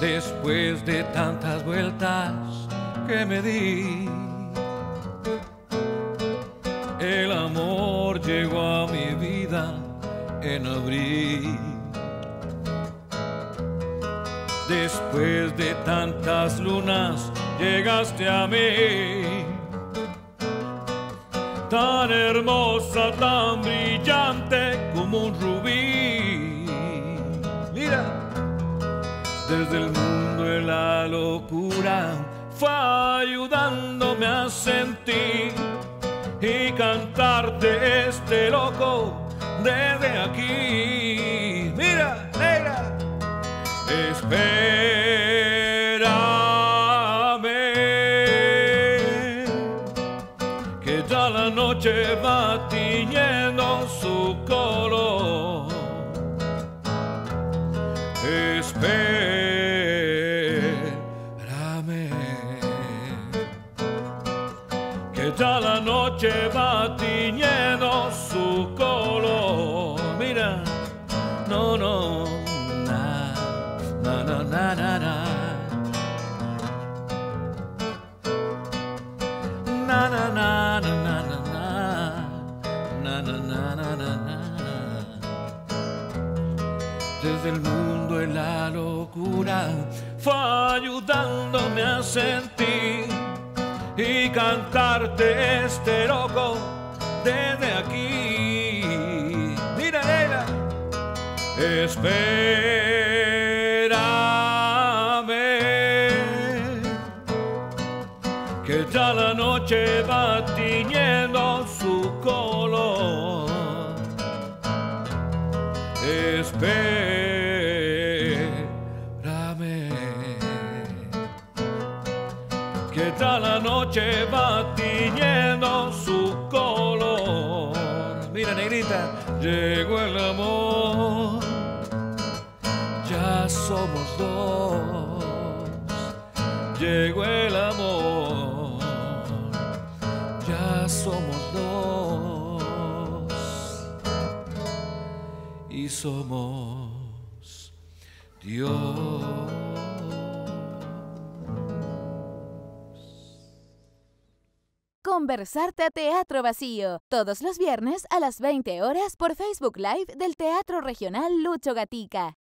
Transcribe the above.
después de tantas vueltas que me di. El amor llegó a mi vida en abril. Después de tantas lunas llegaste a mí. Tan hermosa, tan brillante como un rubí. Desde el mundo de la locura fue ayudándome a sentir y cantarte este loco desde aquí. Mira, negra, espérame, que ya la noche va tiñendo su color. Ya la noche va tiñendo su color. Mira, no, no, na, na, na, na, na, na. Na, na, na, na, na, na, na. Na, na, na, na, na, na. Desde el mundo de la locura fue ayudándome a sentir y cantarte este loco desde aquí. Mira, nena, espérame, que ya la noche va tiñendo su color. Espérame que ya la noche va tiñendo su color. Mira, negrita, llegó el amor. Ya somos dos. Llegó el amor. Ya somos dos. Y somos Dios. Conversarte a Teatro Vacío, todos los viernes a las 20 horas por Facebook Live del Teatro Regional Lucho Gatica.